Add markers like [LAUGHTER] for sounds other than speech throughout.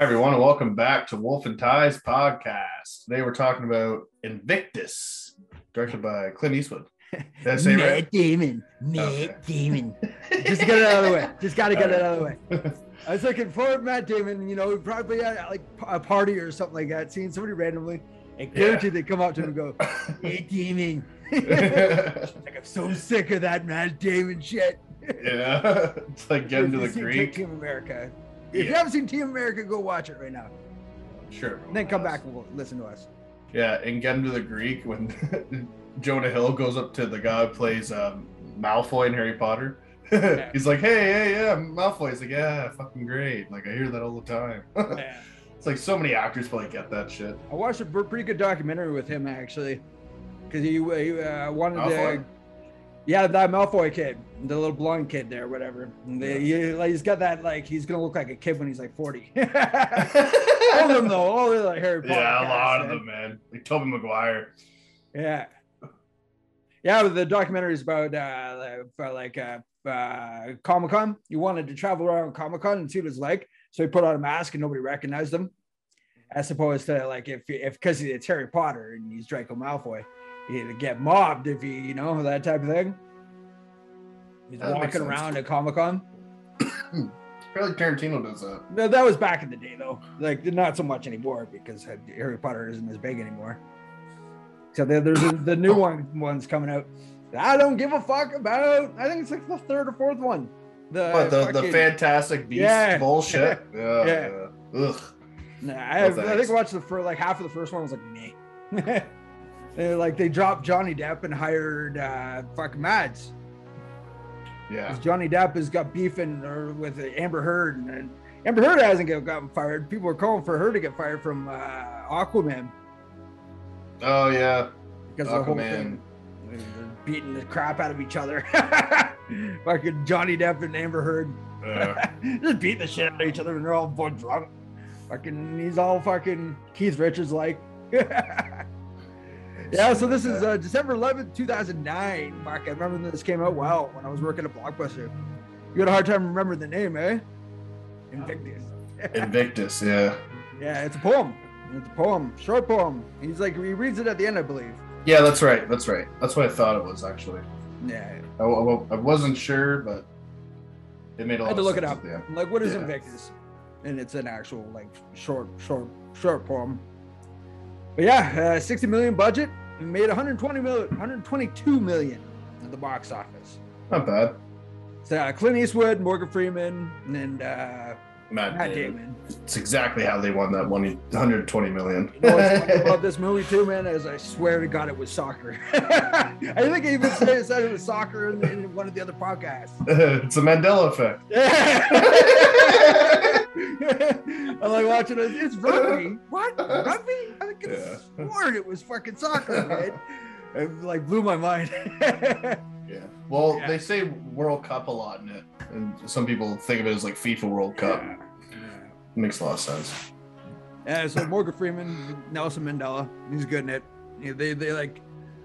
Hi, everyone, and welcome back to Wolf and Ty's podcast. Today we're talking about Invictus, directed by Clint Eastwood. Did I say Matt right? Damon. Matt Okay. Damon. Just get it out of the way. Just got to get it out of the way. I was looking for Matt Damon, you know, probably at like a party or something like that, seeing somebody randomly. And guarantee they come up to him and go, [LAUGHS] Matt Damon. [LAUGHS] like, I'm so sick of that Matt Damon shit. yeah, [LAUGHS] it's like getting to the Greek. Team America. If you haven't seen Team America, go watch it right now. Sure. And then come back and we'll listen to us. Yeah, and get into the Greek when [LAUGHS] Jonah Hill goes up to the guy who plays um, Malfoy in Harry Potter. [LAUGHS] He's like, hey, yeah, yeah, Malfoy. He's like, yeah, fucking great. Like, I hear that all the time. [LAUGHS] it's like so many actors probably get that shit. I watched a pretty good documentary with him actually, because he, he uh, wanted Malfoy? to. Yeah, that Malfoy kid, the little blonde kid there, whatever. They- he- like, he's got that like he's gonna look like a kid when he's like forty. [LAUGHS] [LAUGHS] all of them though, all of the Harry Potter. yeah, a lot of them, man. Like Tobey Maguire. Yeah, yeah. but The documentary is about uh, about like uh, uh, Comic Con. He wanted to travel around Comic Con and see what it's like, so he put on a mask and nobody recognized him. As opposed to like if if because it's Harry Potter and he's Draco Malfoy, he'd get mobbed if he you know that type of thing. He's That makes walking sense. around at Comic Con. I [COUGHS] feel like Tarantino does that. No, that was back in the day though. Like not so much anymore because Harry Potter isn't as big anymore. So there, there's a, the new [COUGHS] one ones coming out. that I don't give a fuck about. I think it's like the third or fourth one. The But the, the fucking- Fantastic Beast Yeah. [LAUGHS] bullshit. Yeah. Yeah. yeah. Ugh. Nah, I, No I think. I watched the first like half of the first one. I was like, nah. [LAUGHS] They're like they dropped Johnny Depp and hired uh fucking Mads. Yeah. Johnny Depp has got beefing or with Amber Heard, and, and Amber Heard hasn't get, gotten fired. People are calling for her to get fired from uh, Aquaman Oh yeah. because of the whole Aquaman. thing. They're beating the crap out of each other. [LAUGHS] fucking Johnny Depp and Amber Heard Yeah. [LAUGHS] just beating the shit out of each other, and they're all drunk. Fucking, he's all fucking Keith Richards like. [LAUGHS] yeah, so this is uh, December 11th, 2009. Fuck, I remember when this came out well when I was working at Blockbuster. You had a hard time remembering the name, eh? Invictus. [LAUGHS] Invictus. Yeah. Yeah, it's a poem. It's a poem, short poem. He's like, he reads it at the end, I believe. Yeah, that's right. That's right. That's what I thought it was actually. Yeah, I, I, I wasn't sure, but it made a I lot had to look it up. at the end. I'm like, what is Yeah. Invictus? And it's an actual, like, short, short, short poem. But yeah, uh, 60 million budget and made 120 million, 122 million at the box office. Not bad. So uh, Clint Eastwood, Morgan Freeman, and uh, Matt, Matt Damon. It's exactly how they won that one 120 million. You know [LAUGHS] about this movie too, man? Is I swear to God, it was soccer. [LAUGHS] I think I even said, said it was soccer in, in one of the other podcasts. [LAUGHS] it's a Mandela effect. [LAUGHS] I'm like watching it. It's rugby. What? Rugby? I could have Yeah. sworn it was fucking soccer, [LAUGHS] man. It like blew my mind. [LAUGHS] Yeah. Well, Yeah. they say World Cup a lot in it, and some people think of it as like FIFA World Cup. Makes a lot of sense. Yeah, so Morgan Freeman, Nelson Mandela, he's good in it. Yeah, they they like,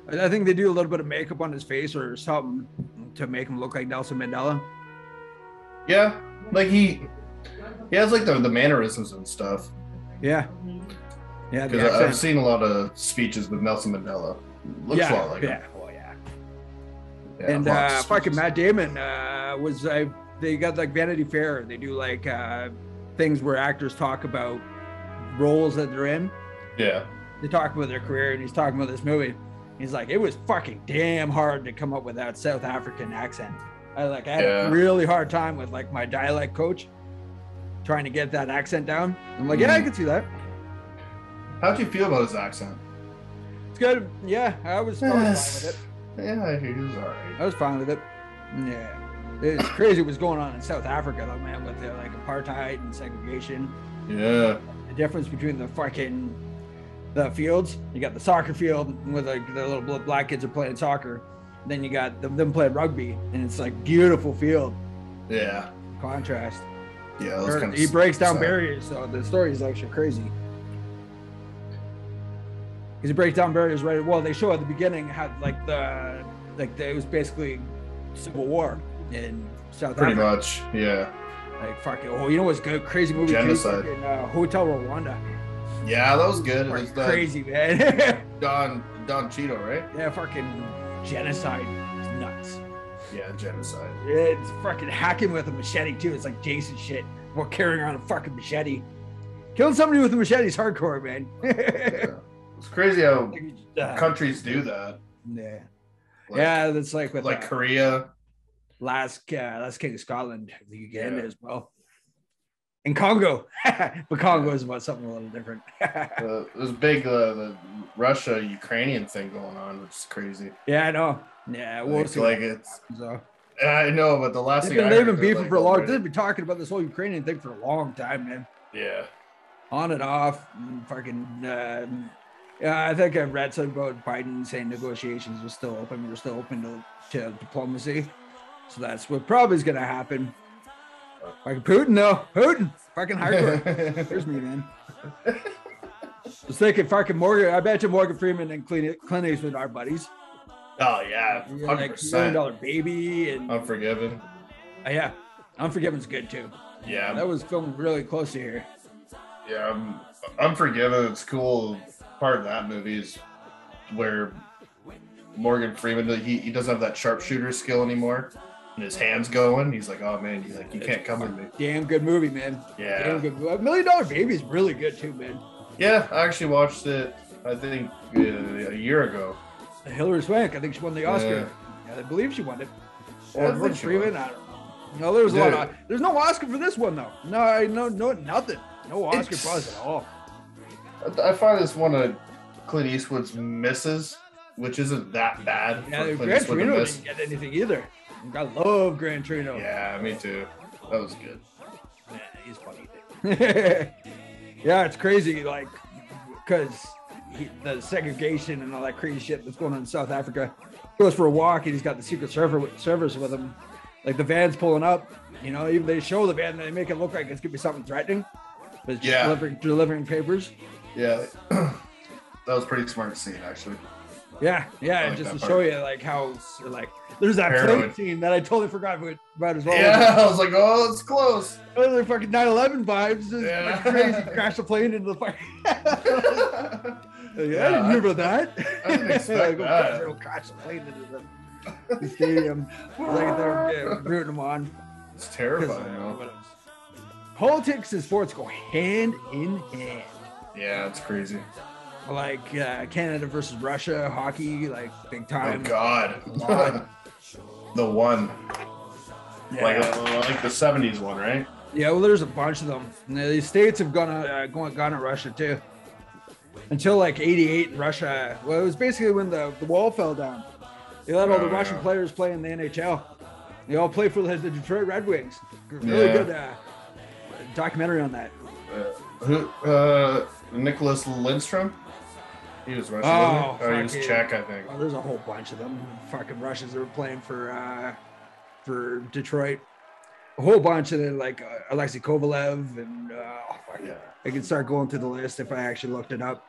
I think they do a little bit of makeup on his face or something to make him look like Nelson Mandela. Yeah, like he, he has like the, the mannerisms and stuff. Yeah, yeah, Because I've seen a lot of speeches with Nelson Mandela. Looks yeah, a lot like yeah, him. oh yeah. Yeah, and uh, fucking. Matt Damon uh, was uh, they got like Vanity Fair. They do like uh, things where actors talk about roles that they're in. Yeah, They talk about their career, and he's talking about this movie. He's like, it was fucking damn hard to come up with that South African accent. I like I had Yeah. a really hard time with like my dialect coach trying to get that accent down. I'm like, yeah, I Mhm. can see that. how'd you feel about his accent? It's good. Yeah, I was, I was fine with it. [SIGHS] Yeah, he was alright. I was fine with it. Yeah. It's crazy what's going on in South Africa, though, man, with the, like apartheid and segregation. Yeah, The difference between the fucking the fields. You got the soccer field with like the little black kids are playing soccer. Then you got them, them playing rugby, and it's like beautiful field yeah, contrast. Yeah. Or kind of he breaks down barriers, so the story is actually crazy. Because he breaks down barriers right. Well, they show at the beginning how like the like the, it was basically civil war in South Africa. Pretty Africa. much, yeah. Like fucking. Oh, you know what's good? Crazy movie. Genocide. Fucking, uh, Hotel Rwanda. Yeah, that was good. It was Fucking the crazy man. [LAUGHS] Don Don Cheadle, right? yeah, fucking genocide. Yeah, genocide. It's fucking hacking with a machete too. It's like Jason shit. While carrying around a fucking machete. Killing somebody with a machete is hardcore, man. [LAUGHS] Yeah. It's crazy how [LAUGHS] Uh, countries do that. yeah. Like, yeah, that's like with like uh, Korea. last uh, last king of Scotland, the Uganda Yeah. as well. And Congo, [LAUGHS] but Congo is about something a little different. Uh, there's big uh, the Russia Ukrainian thing going on, which is crazy. yeah, I know. Yeah, we'll Like, see. like it's so, I know, but the last they've thing been, I they've been beefing like, for a long. They've been talking about this whole Ukrainian thing for a long time, man. Yeah, On and off, and fucking. Um, yeah, I think I read something about Biden saying negotiations are still open. We're still open to, to diplomacy. So that's what probably is going to happen. Fucking Putin, though. Putin, fucking hardcore. [LAUGHS] Here's me, man. Just thinking, fucking Morgan. I bet you Morgan Freeman and Clint, Clint Eastwood are buddies. Oh yeah, Yeah, hundred like million dollar baby, and uh, Unforgiven. yeah, Unforgiven's good too. Yeah, That was filmed really close to here. yeah. Um, Unforgiven. It's cool. Part of that movie is where Morgan Freeman he, he doesn't have that sharpshooter skill anymore, and his hands going. He's like, oh man, he's like, you can't come with me. Damn good movie, man. Yeah. Damn good. Million Dollar Baby is really good too, man. Yeah, I actually watched it. I think uh, a year ago. Hilary Swank, I think she won the Oscar. Yeah. I believe she won it. Or Morgan Freeman. I don't know. No, there's a lot of. There's no Oscar for this one though. No, I no no nothing. No Oscar It's- buzz at all. I, I find this one of Clint Eastwood's misses, which isn't that bad. Yeah, for Clint Gran Eastwood Torino didn't get anything either. I love Gran Torino. Yeah, me too. That was good. Yeah, he's funny. [LAUGHS] yeah, it's crazy, like, because the segregation and all that crazy shit that's going on in South Africa. He goes for a walk and he's got the Secret Server servers with him. Like the van's pulling up, you know, even they show the van, they make it look like it's gonna be something threatening. But it's just Yeah. delivering, delivering papers. Yeah, that was pretty smart scene actually. Yeah, yeah, like just to that show you like how like there's that Heroin. plane scene that I totally forgot about, as well. Yeah, [LAUGHS] I was like, oh, it's close. Those are fucking 9/11 vibes. Just Yeah. fucking crazy. Crash the plane into the fire. [LAUGHS] [LAUGHS] Yeah, I didn't I- hear about that. I didn't expect Go that. Crash, it'll crash the plane into the, the stadium. like they're yeah, rooting them on. It's terrifying. though. what else? Politics and sports go hand in hand. Yeah, it's crazy. Like uh, Canada versus Russia, hockey, like big Oh time. God, the one, Yeah. like uh, like the '70s one, right? Yeah, well, there's a bunch of them. And the states have gone uh, gone, gone at Russia too. Until like '88 in Russia. Well, it was basically when the, the wall fell down. They let all the Oh, Russian players play in the NHL. They all play for the, the Detroit Red Wings. Really Yeah. good uh, documentary on that. Uh, who? Uh, Nicholas Lindstrom. He was Russian. Oh, wasn't he? or he was Czech, I think. Oh, there's a whole bunch of them. Fucking Russians that were playing for uh, for Detroit. A whole bunch of them, like uh, Alexei Kovalev and uh, oh. Yeah. I could start going through the list if I actually looked it up.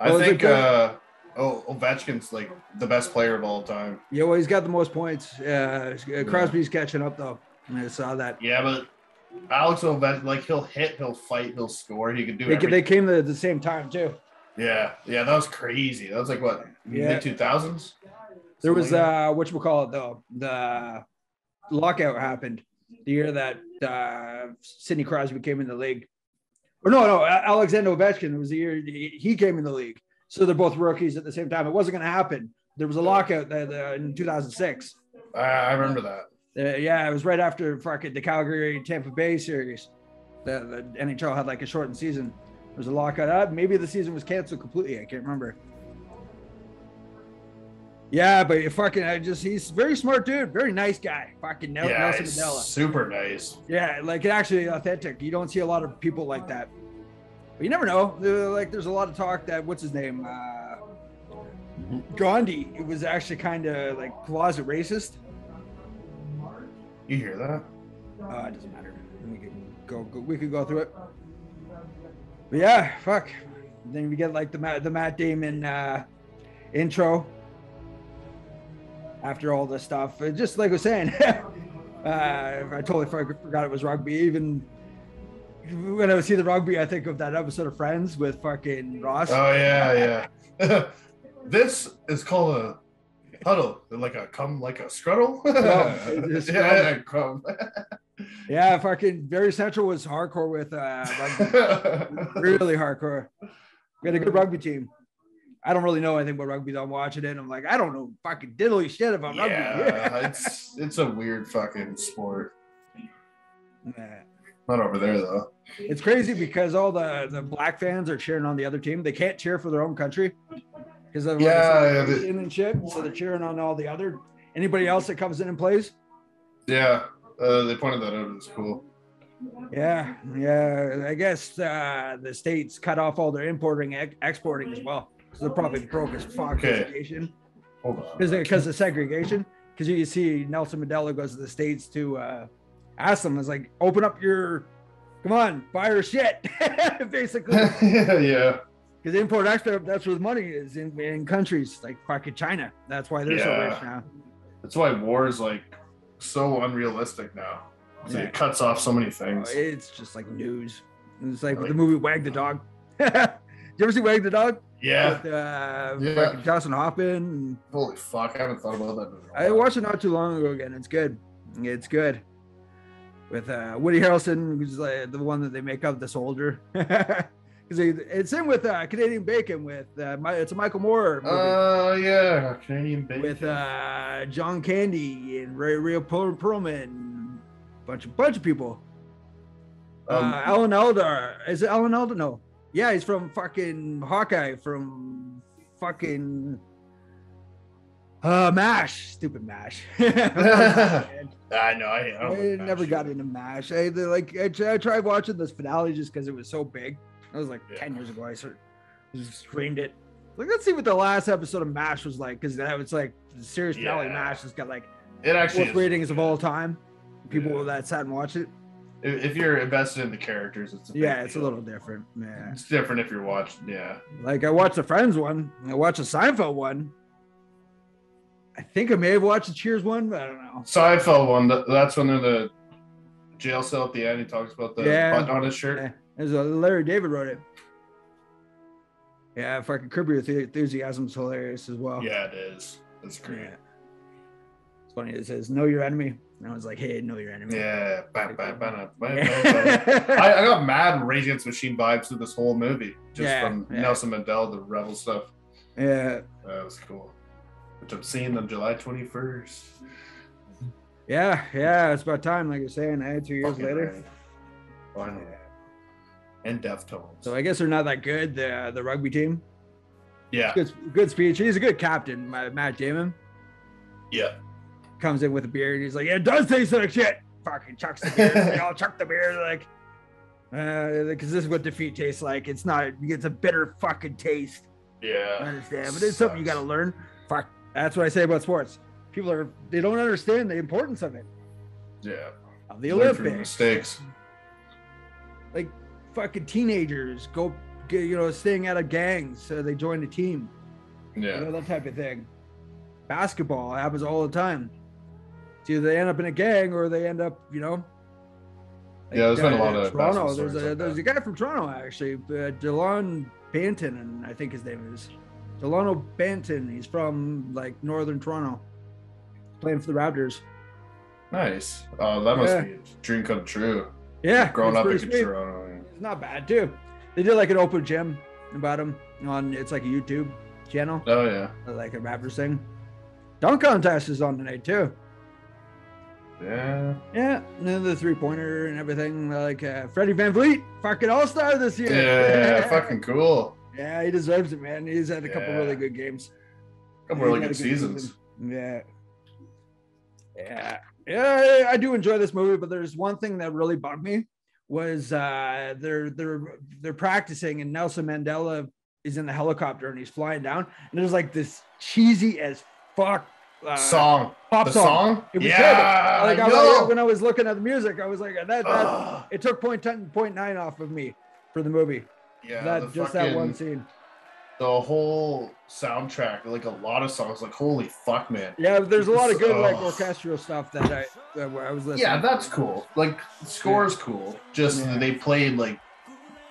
I Oh, think uh, oh Ovechkin's like the best player of all time. Yeah, well, he's got the most points. Uh, Crosby's catching up though. I saw that. Yeah, but Alex Ovechkin, like he'll hit, he'll fight, he'll score. He could do They, they came at the same time too. yeah, yeah, that was crazy. That was like what Yeah. mid two thousands. There was uh, what you call it though. The lockout happened the year that uh, Sidney Crosby came in the league. Or no, no, Alexander Ovechkin. Was the year he came in the league. So they're both rookies at the same time. It wasn't going to happen. There was a lockout in 2006. I, I remember that. Uh, yeah, it was right after fucking the Calgary Tampa Bay series. The, the NHL had like a shortened season. There was a lockout. Uh, maybe the season was canceled completely. I can't remember. Yeah, but you fucking, I just, he's very smart dude, very nice guy. Fucking Nel- yeah, Mandela. super nice. Yeah, like it actually authentic. You don't see a lot of people like that. But you never know. Like there's a lot of talk that what's his name, uh, Gandhi. It was actually kind of like closet racist. You hear that? Uh, it doesn't matter. We can go, go. We could go through it. But yeah, fuck. Then we get like the Matt, the Matt Damon uh, intro. After all this stuff, It just like I was saying, [LAUGHS] uh, I totally forgot it was rugby. Even when I see the rugby, I think of that episode of Friends with fucking Ross. Oh yeah, yeah. [LAUGHS] this is called a huddle, like a come like a scruddle. [LAUGHS] yeah, come. Yeah, fucking very central was hardcore with uh rugby. really hardcore. We had a good rugby team. I don't really know anything about rugby. though. I'm watching it. And I'm like, I don't know fucking diddly shit about rugby. yeah, [LAUGHS] it's it's a weird fucking sport. Nah. Not over there though. It's crazy because all the the black fans are cheering on the other team. They can't cheer for their own country because of like, Yeah, yeah, segregation and shit. So they're cheering on all the other anybody else that comes in and plays. Yeah, uh, they pointed that out. It's cool. Yeah, yeah. I guess uh, the states cut off all their importing, ex- exporting as well. So they're probably broke as fuck Okay. Hold on. because of segregation. Because you see Nelson Mandela goes to the states to uh, ask them, "Is like open up your, come on, buy our shit," [LAUGHS] basically. [LAUGHS] yeah, Because import export, that's where the money is in, in countries like fucking China. That's why they're so rich now. that's why war is like so unrealistic now. Yeah. it cuts off so many things. It's just like news. It's like Really? the movie Wag the Dog. [LAUGHS] you ever see Wag the Dog? Yeah. With, uh, Yeah. Dustin Hoffman. Holy fuck! I haven't thought about that. in a I watched it not too long ago again. It's good. It's good. With uh, Woody Harrelson, who's like the one that they make up the soldier. [LAUGHS] Because it's in with uh, Canadian Bacon. With uh, my, it's a Michael Moore. Oh yeah, Canadian bacon. with uh John Candy and Ray Per- Perlman, bunch of bunch of people. Um, uh, Alan Alda is it Alan Alda? No, yeah, he's from fucking Hawkeye from fucking uh Mash, stupid Mash. [LAUGHS] [LAUGHS] I know. I, I, I never got into Mash. I like I, I tried watching this finale just because it was so big. That was like Yeah. ten years ago. I sort just streamed it. Like let's see what the last episode of Mash was like because that was like the series finale. Yeah. Mash has got like It actually fourth is. ratings of all time. People that sat and watched it. If if you're invested in the characters, it's Yeah, it's a little different. Yeah. It's different if you're watching. Yeah. Like I watched the Friends one. I watched the Seinfeld one. I think I may have watched the Cheers one, but I don't know. Seinfeld one. That's when they're in the jail cell at the end. He talks about the Yeah. button on his shirt. Yeah. There's a uh, Larry David wrote it. Yeah, fucking Curb Your Enthu- Enthusiasm's hilarious as well. Yeah, it is. That's great. Yeah. It's funny. It says "Know your enemy." And I was like, "Hey, know your enemy." Yeah. [LAUGHS] I, I got mad Rage Against Machine vibes through this whole movie, just Yeah, from yeah. Nelson Mandela, the rebel stuff. yeah, That was cool. Which I'm seeing on July 21st. yeah, yeah. It's about time, like you're saying. Eh? Two years Fucking later. right. Finally. And Deftones. So I guess they're not that good. The the rugby team. yeah, Good, good speech. He's a good captain. Matt Damon yeah. Comes in with a beer and he's like, "Yeah, it does taste like shit." Fucking chucks the beer. they [LAUGHS] all chuck the beer. Like, uh, because this is what defeat tastes like. It's not. It's a bitter fucking taste. Yeah, I Yeah. understand, but it's something you got to learn. Fuck. That's what I say about sports. People are they don't understand the importance of it. Yeah. Of the Learn Olympics. mistakes. Like fucking teenagers go, get, you know, staying out of gangs, so they join a team. you Yeah. know that type of thing. Basketball happens all the time. It's either they end up in a gang or they end up, you know. Yeah, there's been a lot of Toronto. There's a like there's that. a guy from Toronto actually, uh, Delon Banton, and I think his name is Delano Banton. He's from like northern Toronto, playing for the Raptors. Nice. Oh, that must Yeah. be a dream come true. Yeah, Growing up in sweet. Toronto. It's not bad too. They did like an open gym about him on. It's like a YouTube channel, Oh, yeah. like a Raptors thing. Dunk contest is on tonight too. Yeah. Yeah, and then the three pointer and everything. Like uh, Freddie VanVleet, fucking all star this year. Yeah. fucking cool. Yeah, he deserves it, man. He's had a couple Yeah. really good games. Couple really good seasons. season. Yeah. Yeah. Yeah, I- I do enjoy this movie, but there's one thing that really bugged me was uh they're they're they're practicing and Nelson Mandela is in the helicopter and he's flying down and there's like this cheesy as fuck uh, Song. pop The song. song? It was yeah. good. Like I was, when I was looking at the music, I was like, that, that it took point ten, point nine off of me for the movie. yeah. that just that one scene. the whole soundtrack, like a lot of songs, like holy fuck, man. Yeah, there's a lot of good like orchestral stuff that I that I was listening. Yeah, that's cool. Like score's cool. Just Yeah. they played like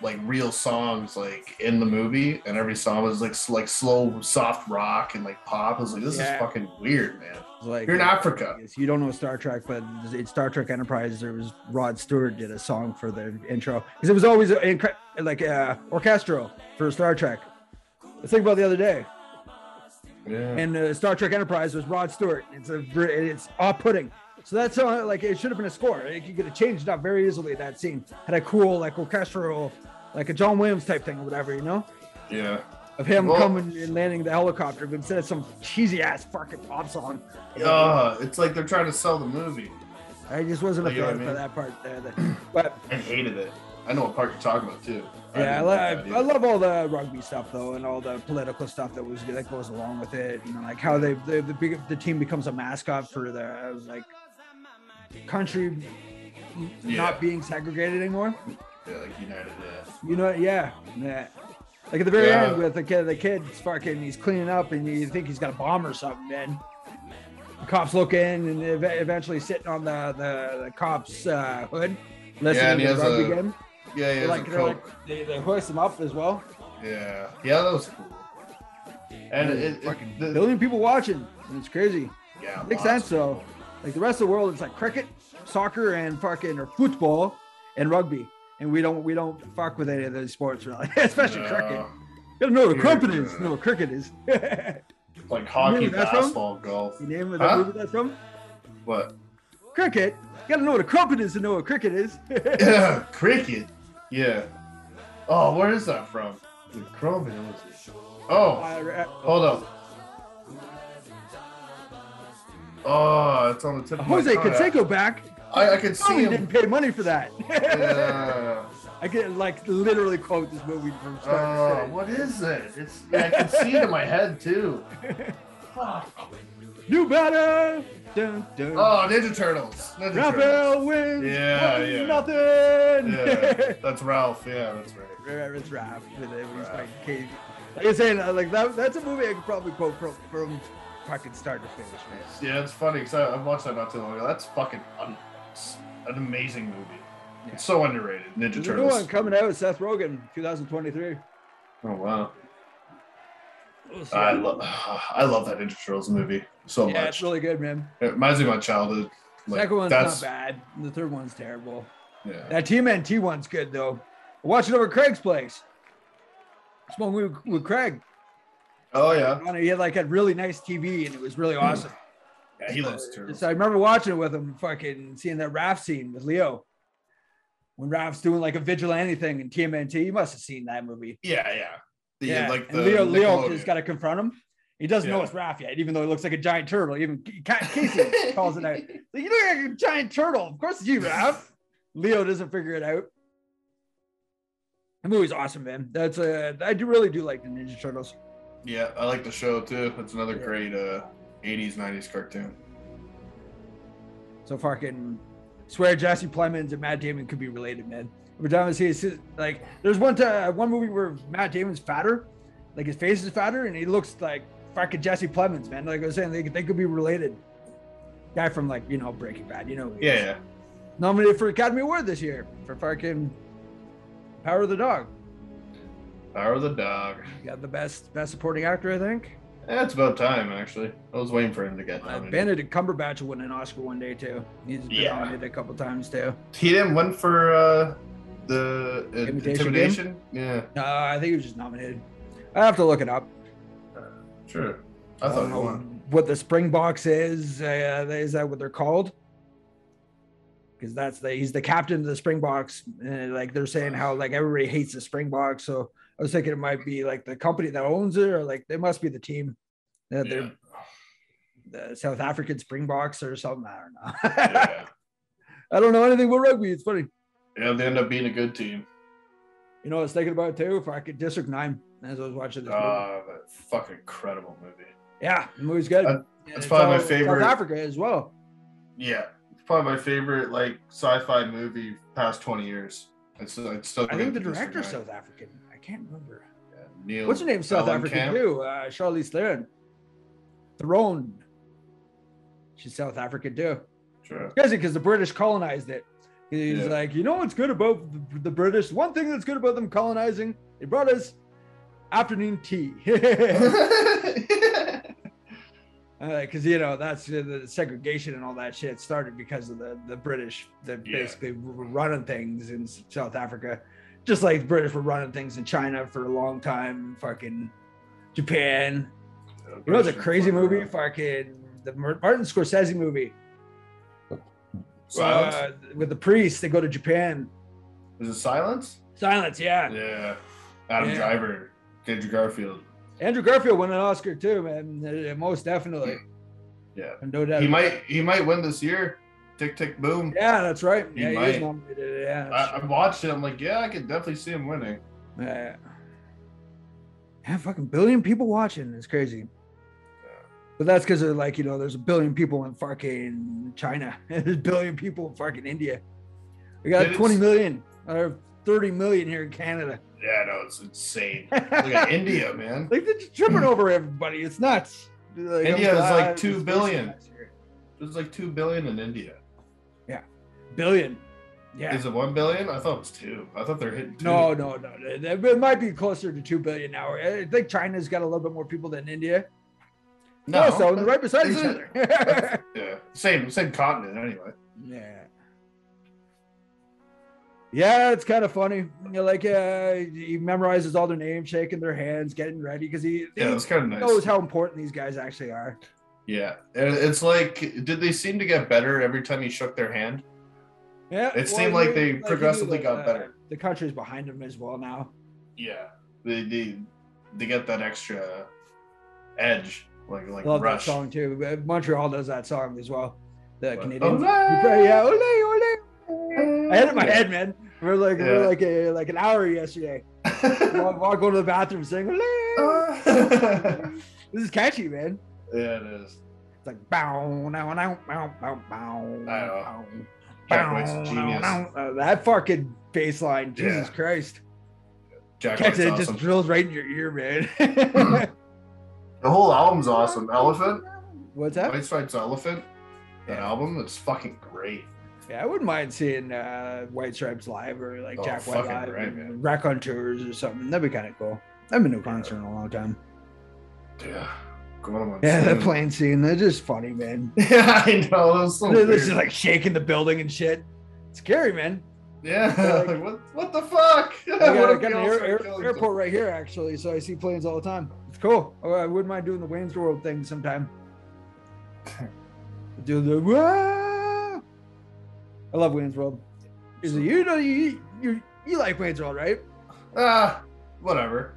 like real songs like in the movie, and every song was like s- like slow, soft rock and like pop. I was like, this Yeah. is fucking weird, man. Like You're in Africa. You don't know Star Trek, but it's Star Trek Enterprise, there was Rod Stewart did a song for the intro because it was always incre- like uh, orchestral for Star Trek. I think about the other day, Yeah. and uh, Star Trek Enterprise was Rod Stewart. It's a br- it's off-putting. So that's uh, like it should have been a score. Like, you could have changed it up very easily. That scene had a cool like orchestral, like a John Williams type thing or whatever, you know, yeah. of him Well- coming and landing the helicopter, but instead of some cheesy ass fucking pop song. Uh, it's like they're trying to sell the movie. I just wasn't a You know fan I for that part there. that- [CLEARS THROAT] But I hated it. I know what part you're talking about too. yeah, I, like I love all the rugby stuff though, and all the political stuff that was that goes along with it, and like how they the the, big, the team becomes a mascot for the uh, like country Yeah. not being segregated anymore. Yeah, like United. Yeah. You know, yeah, yeah. Like at the very Yeah. end with the kid, the kid's fucking, he's cleaning up, and you think he's got a bomb or something, man. The cops look in, and ev- eventually sitting on the the, the cop's uh, hood, listening and he to the rugby a- game. Yeah, yeah. like, they're like they, they hoist him up as well. yeah, yeah, that was cool. And it, it, fucking the, billion people watching. and It's crazy. yeah, Makes sense though. Like the rest of the world, it's like cricket, soccer, and fucking or football and rugby. And we don't we don't fuck with any of those sports really, [LAUGHS] especially No. cricket. You gotta know what cricket is. uh, Know what cricket is. like [LAUGHS] hockey, where that's from? basketball, golf. name of Huh? the movie that's from? What? Cricket. You gotta know what a crumpet is to know what cricket is. Yeah, [LAUGHS] cricket. Yeah. Oh, where is that from? The Chrome Oh, hold up. Oh, it's on the tip of my tongue. Jose. Canseco back. I, I can Oh, see he him. didn't pay money for that. Yeah. [LAUGHS] I can like literally quote this movie from start Oh, to finish. what is it? It's yeah, I can see it in my head too. Fuck. [LAUGHS] New batter. Dun, dun. Oh, Ninja Turtles. Ninja Turtles. Raphael wins. Yeah, yeah. Nothing. Yeah, [LAUGHS] that's Ralph. Yeah, that's right. It's Raph. with it, when he's Raph. fighting Cage. Like I said, uh, like that, that's a movie I could probably quote from, from fucking start to finish, man. Yeah, it's funny because I, I watched that not too long ago. That's fucking un, an amazing movie. Yeah. It's so underrated. Ninja There's a new one Turtles. coming out. Seth Rogen, 2023. Oh wow. Oh, we'll. I love [SIGHS] I love that Ninja Turtles movie so yeah, much. it's really good, man. It reminds me of my childhood. Like, Second one's that's not bad. The third one's terrible. yeah. That TMNT one's good though. I watched it over at Craig's place. Smoking with, with Craig. Oh yeah. He had like a really nice TV and it was really awesome. Yeah, he loves turtles. So I remember watching it with him, fucking seeing that Raph scene with Leo. When Raph's doing like a vigilante thing in TMNT, you must have seen that movie. Yeah, yeah. The, yeah, like and Leo, Leo just got to confront him. He doesn't know it's Raph yet, even though he looks like a giant turtle. Even Casey [LAUGHS] calls it out. Like, you look like a giant turtle. Of course it's you, Raph. Leo doesn't figure it out. The movie's awesome, man. That's uh, I do really do like the Ninja Turtles. Yeah, I like the show too. It's another Yeah. great uh 80s 90s cartoon. So fucking swear Jesse Plemons and Matt Damon could be related, man. Every time I see it, like there's one time, one movie where Matt Damon's fatter, like his face is fatter, and he looks like fucking Jesse Plemons, man. Like I was saying, they, they could be related. Guy from like you know Breaking Bad, you know. Yeah, yeah. Nominated for Academy Award this year for fucking Power of the Dog. Power of the Dog. Got the best best supporting actor, I think. Yeah, it's about time actually. I was waiting for him to get Uh. Benedict Cumberbatch will win an Oscar one day too. He's been Yeah. nominated a couple times too. He didn't win for uh the uh, Imitation intimidation. Yeah, Uh, I think he was just nominated. I have to look it up. sure. I I thought he won. what the Springboks is. Uh, is that what they're called? Because that's the he's the captain of the Springboks. And like they're saying how like everybody hates the Springboks. So I was thinking it might be like the company that owns it, or like they must be the team that Yeah. they're the South African Springboks or something. I don't know. yeah. [LAUGHS] I don't know anything about rugby. It's funny. yeah, they end up being a good team. You know, I was thinking about it too. If I could District Nine as I was watching this movie. Ah, that fucking incredible movie. Yeah, the movie's good. Uh, And that's it's probably my favorite- South Africa as well. Yeah, it's probably my favorite like sci-fi movie past 20 years. It's, it's still I think the director's South African. I can't remember. Neil. What's her name? South Mellencamp. African too. Uh, Charlize Theron. Throne. She's South African too. Sure. Crazy because the British colonized it. He's Yeah. like, you know what's good about the, British? One thing that's good about them colonizing, they brought us afternoon tea. [LAUGHS] [LAUGHS] Because you know that's uh, the segregation and all that shit started because of the the British that Yeah. basically were running things in South Africa, just like British were running things in China for a long time. Fucking Japan. You know, it's a crazy movie. Fucking the Martin Scorsese movie Silence? uh, with the priest. They go to Japan. Is it Silence? Silence, yeah. Yeah. Adam Yeah. Driver, Andrew Garfield. Andrew Garfield won an Oscar too, man. Uh, Most definitely. Yeah. No doubt. He might he might win this year. Tick tick boom. Yeah, that's right. He Yeah, he, is nominated. Yeah. I, I watched it. I'm like, yeah, I could definitely see him winning. Yeah. Yeah, fucking billion people watching. It's crazy. But that's because of like, you know, there's a billion people in fucking China. [LAUGHS] there's a billion people in fucking India. We got Did it 20 s- million or 30 million here in Canada. Yeah, no, it's insane. [LAUGHS] Look at India, man. Like they're just tripping over everybody. It's nuts. Like, India is like two billion. two it's billion. based here. There's like two billion in India. Billion. Yeah. Is it one billion? I thought it was two. I thought they're hitting two. No, no, no. It it might be closer to two billion now. I think China's got a little bit more people than India. No, so right beside each other. [LAUGHS] Yeah, same same continent anyway. yeah. Yeah, it's kind of funny. You know, like uh, he memorizes all their names, shaking their hands, getting ready because he, Yeah, he kind of nice. knows how important these guys actually are. Yeah, it's like, did they seem to get better every time he shook their hand? Yeah, It seemed like they you progressively got better. The country's behind him as well now. Yeah, they they, they get that extra edge, like like Love rush. that song too. Uh, Montreal does that song as well. The What? Canadians. Olé! Play, yeah, ole, ole. I had it in my Yeah. head, man. We're like Yeah. we're like a, like an hour yesterday. [LAUGHS] Walk, walk go to the bathroom, saying, Ole. yeah, [LAUGHS] This is catchy, man. It is. It's like bow now now bow bow bow. I know. bow, Jack bow, White's genius. bow. Uh, that fucking bass line, Jesus Yeah. Christ. Jack Catch White's it, it awesome. just drills right in your ear, man. [LAUGHS] The whole album's awesome. Elephant, What's that? White Stripes Elephant. That Yeah. album, it's fucking great. Yeah, I wouldn't mind seeing uh, White Stripes live or like Oh, Jack White fucking live, right, and man. Raconteurs or something. That'd be kind of cool. I've been to a concert in a long time. Yeah, going on. Yeah, the soon. plane scene, they're just funny, man. Yeah, [LAUGHS] I know. So they're weird. just like shaking the building and shit. It's Scary, man. yeah, like- like, [LAUGHS] what? What the fuck? I got, I got an air, air- airport right here, actually, so I see planes all the time. It's cool. Oh, I wouldn't mind doing the Wayne's World thing sometime. [LAUGHS] Do the Wah! I love Wayne's World. Is it you know you you you like Wayne's World, right? Ah, whatever.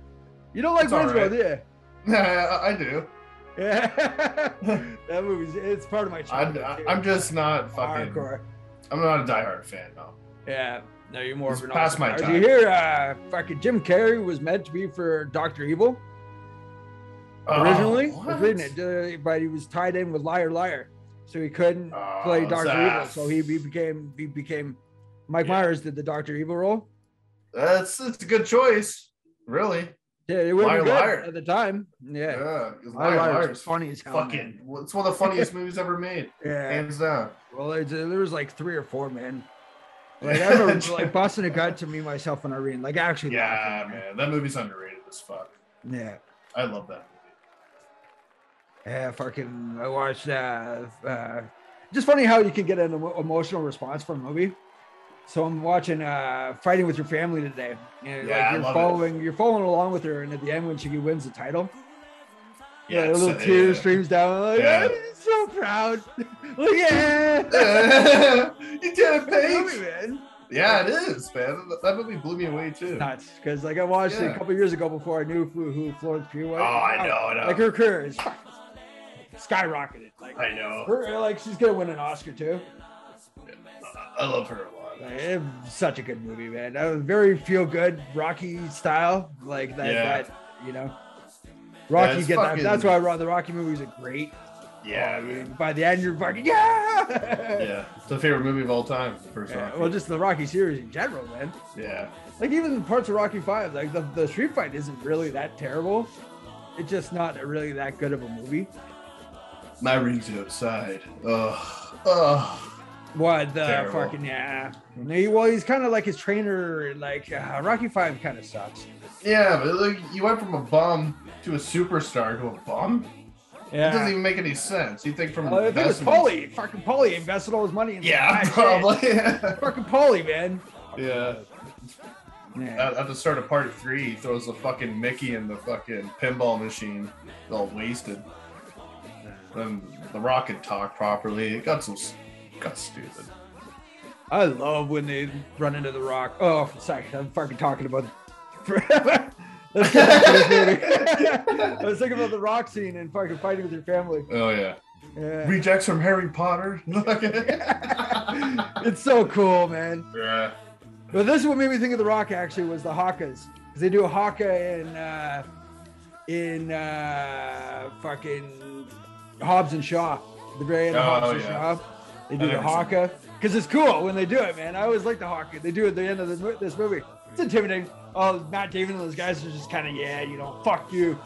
You don't like It's Wayne's alright. World, yeah? Yeah, I do. Yeah, [LAUGHS] that movie's it's part of my childhood. I, too. I'm just not fucking. hardcore. I'm not a diehard fan, no. Yeah, no, you're more It's of an past my time. Did you hear? Uh, fucking Jim Carrey was meant to be for Doctor Evil originally. Oh, I was reading it, uh, but he was tied in with Liar Liar, so he couldn't Oh, play Doctor Evil. So he, he became he became Mike Yeah. Myers did the Doctor Evil role. That's it's a good choice, really. Yeah, it would Liar good Liar. at the time. Yeah, it was Liar Liar Liar is funny as hell. fucking. man. It's one of the funniest [LAUGHS] movies ever made, Yeah. hands down. Well, it's, uh, there was like three or four, man. [LAUGHS] Like I remember like busting a gut to me, myself, and Irene. Like actually, Yeah, laughing, man, that movie's underrated as fuck. Yeah, I love that movie. yeah. Fucking, I watched. Uh, uh, just funny how you can get an emo- emotional response from a movie. So I'm watching uh, Fighting with Your Family today, and Yeah, like you're love it. following, you're following along with her, and at the end when she wins the title, yeah, a it's- little tear yeah. streams down. Like, Yeah. I'm so proud. [LAUGHS] like, yeah. [LAUGHS] you did it, Paige. man. Yeah, it is, man. That- That movie blew me away too. nuts because like I watched it a couple years ago before I knew who, who Florence Pugh was. Oh, I know, I know. Like her career is skyrocketed. Like I know. her, like she's gonna win an Oscar too. I love her a lot. It such a good movie, man. That was very feel good, Rocky style, like that. Yeah. That you know, Rocky get fucking- that. That's why the Rocky movies are great. Yeah, I mean, man. by the end, you're fucking yeah. [LAUGHS] Yeah, it's the favorite movie of all time. First Yeah, Rocky. well, just the Rocky series in general, man. yeah, Like even parts of Rocky Five, like the, the street fight isn't really that terrible. It's just not really that good of a movie. my ring's outside. Ugh, ugh. What the Terrible. fucking yeah? He, well, he's kind of like his trainer. Like uh, Rocky Five kind of sucks. Yeah, but like you went from a bum to a superstar to a bum. Yeah. It doesn't even make any sense. You think from Well, I think it was Paulie. Fucking Paulie invested all his money in Yeah, probably. Fucking Paulie, man. yeah. Yeah. At, at the start of part three, he throws the fucking Mickey in the fucking pinball machine, all wasted. Then the Rock could talk properly. It got so got stupid. I love when they run into the rock. Oh, sorry, I'm fucking talking about. Let's get back to this movie. I was thinking about the rock scene and fucking fighting with your family. Oh yeah. Yeah. Rejects from Harry Potter. [LAUGHS] it's so cool, man. yeah. But this is what made me think of the Rock. Actually, was the Hakas because they do a Haka in uh, in uh, fucking Hobbs and Shaw. The very end of Oh, Hobbs and. Shaw, they do the Haka because it's cool when they do it, man. I always like the Haka. They do it at the end of this, this movie. It's intimidating. Oh, Matt Damon and those guys are just kind of yeah, you know, fuck you.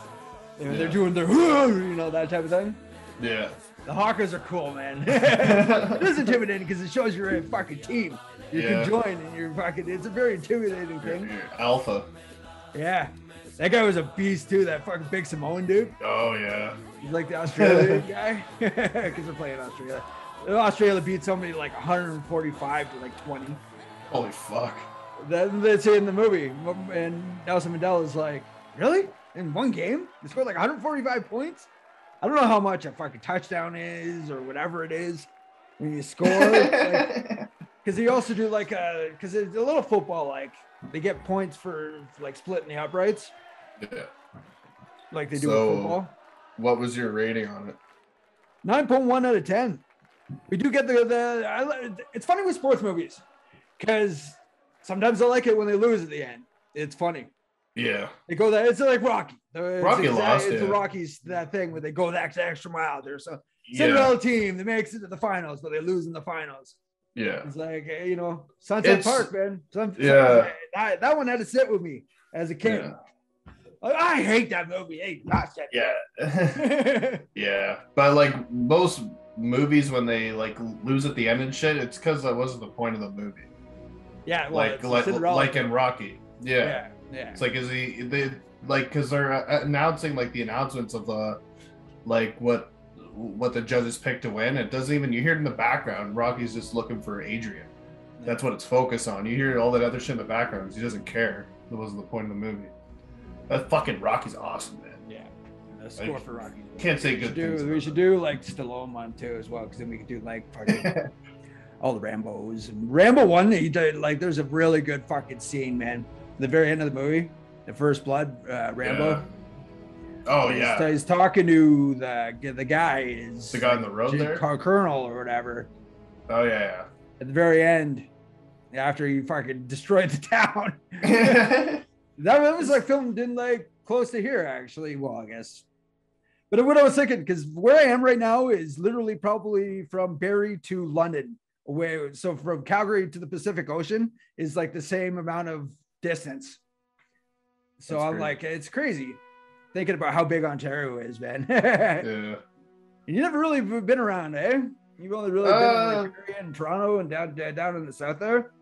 You know, They're doing their [LAUGHS] you know that type of thing. Yeah. The Hakas are cool, man. [LAUGHS] it is intimidating because it shows you're a fucking team. You Yeah. can join and you're fucking. It's a very intimidating You're- thing. you're Alpha. Yeah, that guy was a beast too. That fucking big Samoan dude. Oh yeah. He's like the Australian [LAUGHS] guy because they're playing Australia. Australia beat somebody like 145 to like 20. Holy fuck. Then that's in the movie, and Nelson Mandela is like, "Really? In one game, they scored like 145 points? I don't know how much a fucking touchdown is or whatever it is when you score." like, [LAUGHS] because they also do like a because it's a little football like they get points for like splitting the uprights yeah. like they do So- in football. What was your rating on it? Nine point one out of ten. We do get the the. I, it's funny with sports movies because sometimes I like it when they lose at the end. It's funny. Yeah. They go that it's like Rocky. It's Rocky exact- lost, It's the yeah. Rockies that thing where they go the extra, mile. There's a Yeah. Cinderella team that makes it to the finals, but they lose in the finals. Yeah. It's like you know, Sunset It's- Park, man. Some, Yeah. that, that one had to sit with me as a kid. Yeah. I hate that movie. Hey, gosh, that. Yeah. [LAUGHS] [LAUGHS] yeah. But like most movies when they like lose at the end and shit, it's because that wasn't the point of the movie. yeah, well, like like like in Rocky. Yeah. yeah, yeah. It's like is he they like because they're uh, announcing like the announcements of the like what what the judges picked to win. It doesn't even you hear it in the background. Rocky's just looking for Adrian. That's what it's focused on. You hear all that other shit in the background. He doesn't care. That wasn't the point of the movie. That fucking Rocky's awesome, man. Yeah. The score for Rocky. Can't say We should good things. do, we about should do like Stallone one too as well, because then we could do like fucking [LAUGHS] all the Rambo's. And Rambo one, he did like there's a really good fucking scene, man. The very end of the movie, the first blood, uh, Rambo. Yeah. Oh He's- yeah. he's, talking to the the guy is The guy on the road J- there? Col- or whatever. Oh yeah. At the very end, after he fucking [LAUGHS] destroyed the town, [LAUGHS] that, that was like filmed in like close to here actually. Well, I guess. But what I was thinking, because where I am right now is literally probably from Barrie to London, away. So from Calgary to the Pacific Ocean is like the same amount of distance. So That's I'm crazy. like, it's crazy thinking about how big Ontario is, man. [LAUGHS] yeah. You never really been around, eh? You've only really been in Uh, like, area in Toronto and down down in the south there.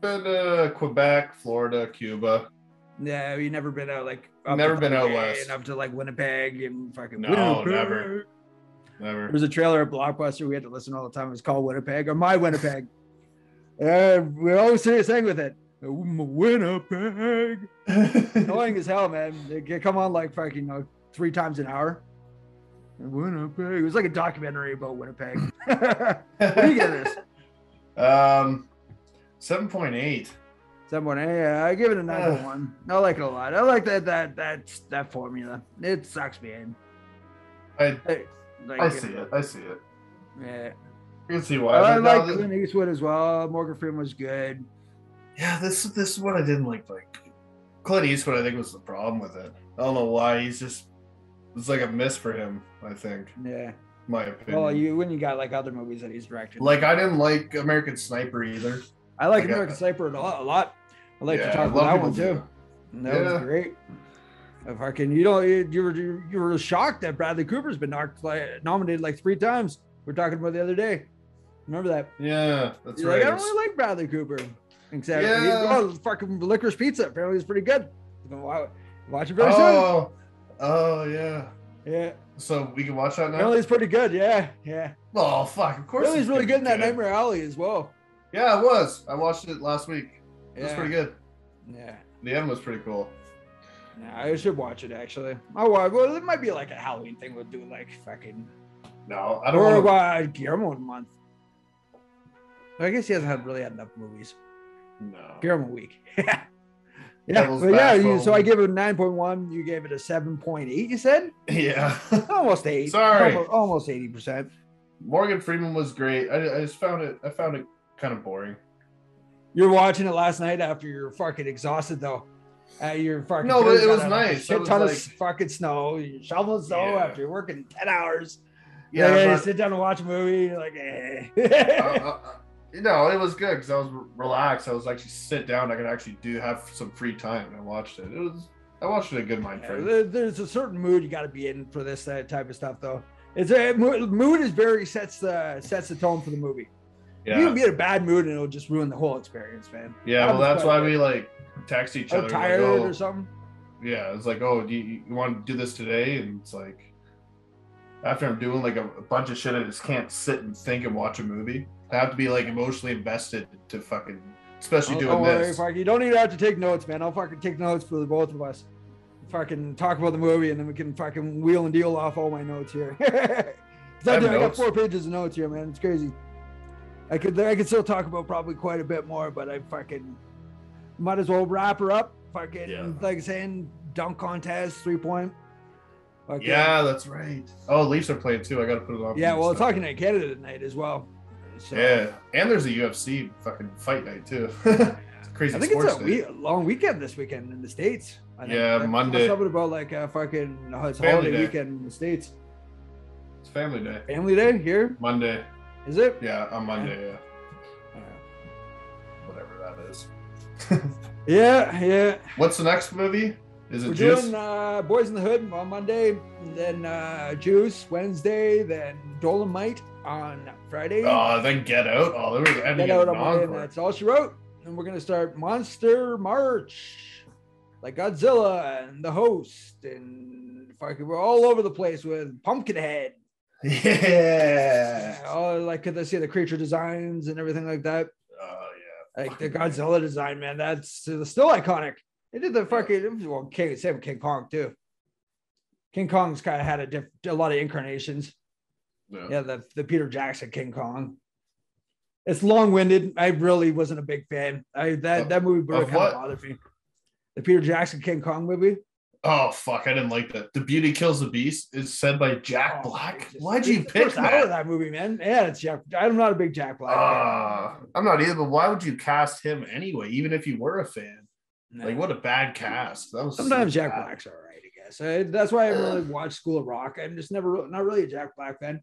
Been to Quebec, Florida, Cuba. Yeah, you never been out like up Never been out west. up to like Winnipeg and fucking No, Winnipeg. never. Never. There was a trailer at Blockbuster we had to listen all the time. It was called Winnipeg or My Winnipeg. [LAUGHS] uh, we always say sang with it. Winnipeg. [LAUGHS] Annoying as hell, man. They come on like fucking you know, three times an hour. Winnipeg. It was like a documentary about Winnipeg. [LAUGHS] what do you get this? Um, seven point eight. Someone, yeah, uh, I give it a nine point one. I like it a lot. I like that that that that formula. It sucks, man. I like, I see it. I see it. Yeah, You can see why. I like that- Clint Eastwood as well. Morgan Freeman was good. yeah, this this is what I didn't like. Like Clint Eastwood, I think was the problem with it. I don't know why. He's just it's like a miss for him. I think. Yeah, My opinion. Well, you when you got like other movies that he's directed. like I didn't like American Sniper either. I like got- American Sniper a lot. A lot. I like Yeah, to talk about that one too. that was great. If I can, you know, you, you were you were shocked that Bradley Cooper's been knocked, like, nominated like three times. We are talking about the other day. Remember that? Yeah, that's You're right. like, I don't really like Bradley Cooper. Except, Yeah. oh, fucking licorice pizza. Apparently, it's pretty good. Watch it very oh, oh yeah. Yeah, So we can watch that now. apparently it's pretty good. Yeah, yeah. Oh fuck! Of course. He's really good in that Nightmare Alley as well. Yeah, it was. I watched it last week. It was Yeah, pretty good. yeah. The end was pretty cool. Yeah, I should watch it actually. Oh well, well, it might be like a Halloween thing. We'll do like fucking No, I don't or want uh, Guillermo month. I guess he hasn't had really had enough movies. No. Guillermo week. [LAUGHS] yeah, but yeah. You, so I gave it a nine point one. You gave it a seven point eight. You said [LAUGHS] Yeah. almost eight. Sorry. almost, almost eighty percent. Morgan Freeman was great. I, I just found it. I found it kind of boring. You're watching it last night after you're fucking exhausted though. Uh, you're fucking No, but it was nice. Shit ton of fucking snow. You're shoveling snow Yeah. after you're working ten hours. Yeah. Yeah, you sit down and watch a movie. You're like, eh. uh, uh, uh, no, it was good because I was re- relaxed. I was actually sit down. I could actually do have some free time. and I watched it. It was. I watched it a good mind frame. there- there's a certain mood you got to be in for this uh, type of stuff, though. It's a mood is very sets the sets the tone for the movie. You Yeah. can be in a bad mood and it'll just ruin the whole experience, man. Yeah. That Well, that's why we like text each other. like, oh, or something. yeah, it's like, oh, do you, you want to do this today? And it's like, after I'm doing like a, a bunch of shit, I just can't sit and think and watch a movie. I have to be like emotionally invested to fucking, especially Oh, doing don't worry, this. fuck, you don't even have to take notes, man. I'll fucking take notes for the both of us. Fucking talk about the movie and then we can fucking wheel and deal off all my notes here. [LAUGHS] I, do- I got four pages of notes here, man. It's crazy. I could I could still talk about probably quite a bit more, but I fucking might as well wrap her up. Fucking Yeah. like saying dunk contest, three point. Fucking- Yeah, that's right. Oh, Leafs are playing too. I got to put it on. Yeah, well, it's talking to Canada tonight as well. So, Yeah, and there's a UFC fucking fight night too. [LAUGHS] it's crazy I think sports it's a, long weekend this weekend in the states. I. Yeah, Like, Monday. Something about like a fucking it's Family holiday day. weekend in the states. It's family day. Family day here, Monday. Is it? Yeah, on Monday. Yeah, Uh, whatever that is. [LAUGHS] Yeah, yeah. What's the next movie? Is it We're Juice? doing uh, Boyz n the Hood on Monday, then uh, Juice Wednesday, then Dolemite on Friday. Oh, then Get Out. Oh, there was Get out on Monday, and that's all she wrote. And we're gonna start Monster March, like Godzilla and the Host, and fucking we're all over the place with Pumpkinhead. [LAUGHS] Yeah. Oh, like could they see the creature designs and everything like that? Oh yeah. Like the Godzilla design, man, that's still iconic. They did the fucking well, King, same with King Kong too. King Kong's kind of had a diff, a lot of incarnations. Yeah. Yeah, the the Peter Jackson King Kong. It's long winded. I really wasn't a big fan. I that Of- that movie really kind of bothered me. The Peter Jackson King Kong movie. Oh fuck! I didn't like that. The Beauty Kills the Beast is said by Jack Oh, Black. just- Why'd you pick first hour of that? that movie, man? Yeah, it's Jack. I'm not a big Jack Black. Ah, fan. I'm not either. But why would you cast him anyway? Even if you were a fan, No. like what a bad cast. That was so Sometimes Jack bad. Black's all right, I guess. I, that's why I really watched School of Rock. I'm just never, not really a Jack Black fan.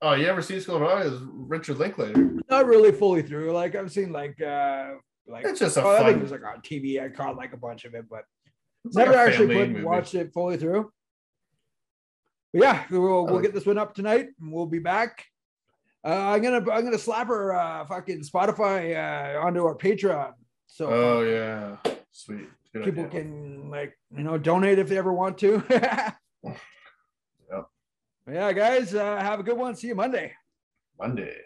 Oh, you ever seen School of Rock? Was Richard Linklater. Not really fully through. Like I've seen like, uh like It's just a oh, I think fun. it was like on TV. I caught like a bunch of it, but it's never a actually put, watched it fully through. But yeah, we'll, we'll like get this one up tonight, and we'll be back. Uh, I'm gonna I'm gonna slap her uh, fucking Spotify uh, onto our Patreon, so Oh yeah, sweet. Good people idea. can like you know donate if they ever want to. [LAUGHS] Yeah, guys, uh, have a good one. See you Monday. Monday.